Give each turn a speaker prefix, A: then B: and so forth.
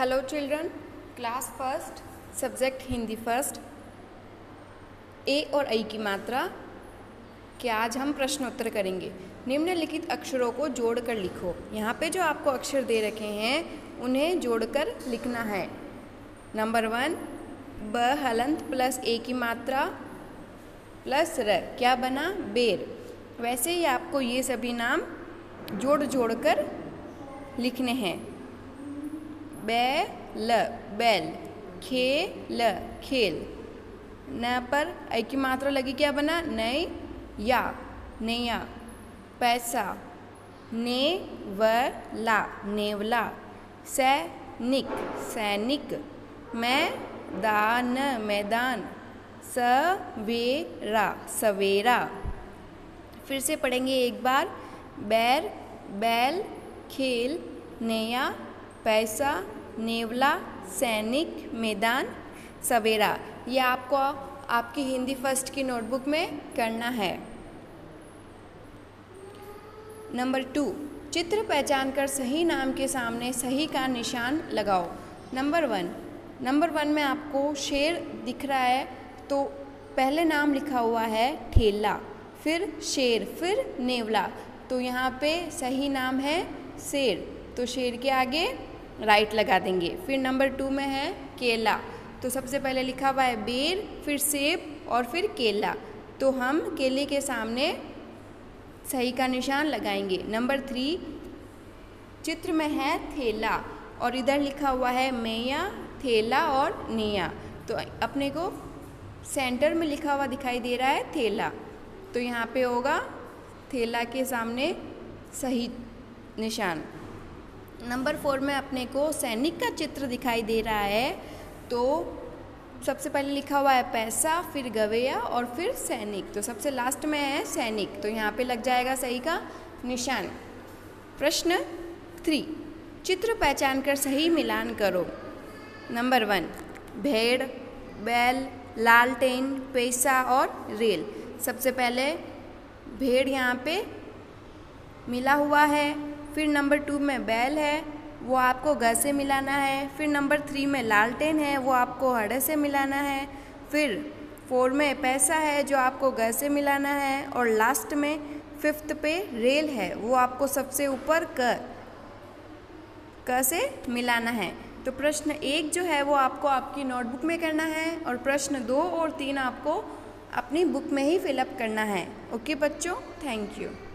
A: Hello children class first subject Hindi first A और I की मात्रा। के आज हम प्रश्नोत्तर करेंगे? निम्नलिखित अक्षरों को जोड़कर लिखो। यहाँ पे जो आपको अक्षर दे रखे हैं, उन्हें जोड़कर लिखना है। नंबर वन ब हलंत प्लस ए की मात्रा प्लस र। क्या बना? बेर। वैसे ही आपको ये सभी नाम जोड़ जोड़ कर लिखने हैं। बैल बैल खेल खेल। न पर ऐ की मात्रा लगी क्या बना? नई या, नैया। पैसा। ने व ला नेवला। सैनिक। सैनिक। मैदान मैदान। सवेरा। सवेरा। फिर से पढ़ेंगे एक बार। बैर, बैल, खेल, नया, पैसा नेवला, सैनिक, मैदान, सवेरा। ये आपको, आपकी हिंदी फ़र्स्ट की नोटबुक में करना है। नंबर टू, चित्र पहचान कर सही नाम के सामने सही का निशान लगाओ। नंबर वन नंबर वन में आपको शेर दिख रहा है तो पहले नाम लिखा हुआ है ठेला, फिर शेर, फिर नेवला। तो यहाँ पे सही नाम है शेर। तो शेर के आगे राइट लगा देंगे। फिर नंबर टू में है केला। तो सबसे पहले लिखा हुआ है बेर, फिर सेब और फिर केला। तो हम केले के सामने सही का निशान लगाएँगे। नंबर थ्री चित्र में है थेला और इधर लिखा हुआ है मैया, थेला और निया। तो अपने को सेंटर में लिखा हुआ दिखाई दे रहा है थेला। तो यहाँ पे होगा थेला के सामने सही निशान। नंबर फोर में अपने को सैनिक का चित्र दिखाई दे रहा है। तो सबसे पहले लिखा हुआ है पैसा, फिर गवैया और फिर सैनिक। तो सबसे लास्ट में है सैनिक। तो यहाँ पे लग जाएगा सही का निशान। प्रश्न थ्री चित्र पहचान कर सही मिलान करो। नंबर वन भेड़, बैल लालटेन पैसा और रेल। सबसे पहले भेड़ यहाँ पे मिला हुआ है। फिर नंबर टू में बैल है, वो आपको घ से मिलाना है। फिर नंबर थ्री में लालटेन है, वो आपको हड़े से मिलाना है। फिर फोर में पैसा है, जो आपको घ से मिलाना है। और लास्ट में फिफ्थ पे रेल है, वो आपको सबसे ऊपर क क से मिलाना है। तो प्रश्न एक जो है, वो आपको आपकी नोटबुक में करना है। और प्रश्न दो और तीन आपको अपनी बुक में ही फिलअप करना है। ओके बच्चों, थैंक यू।